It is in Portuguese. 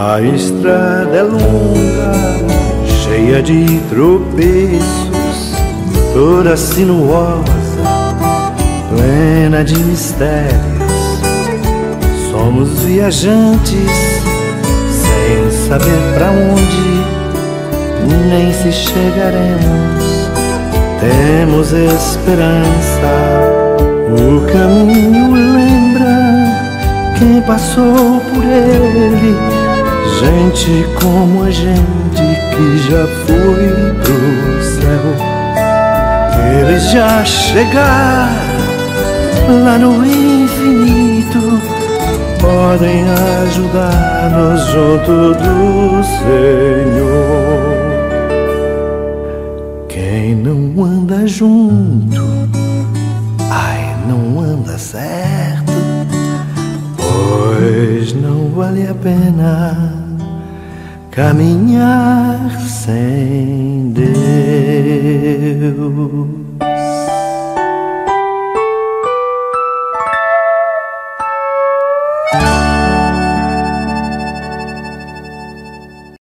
A estrada é longa, cheia de tropeços, toda sinuosa, plena de mistérios. Somos viajantes, sem saber para onde, nem se chegaremos. Temos esperança, o caminho lembra quem passou por ele Gente como a gente que já foi pro céu, eles já chegaram lá no infinito, podem ajudar-nos junto do Senhor. Quem não anda junto, ai, não anda certo, pois não vale a pena caminhar sem Deus. thank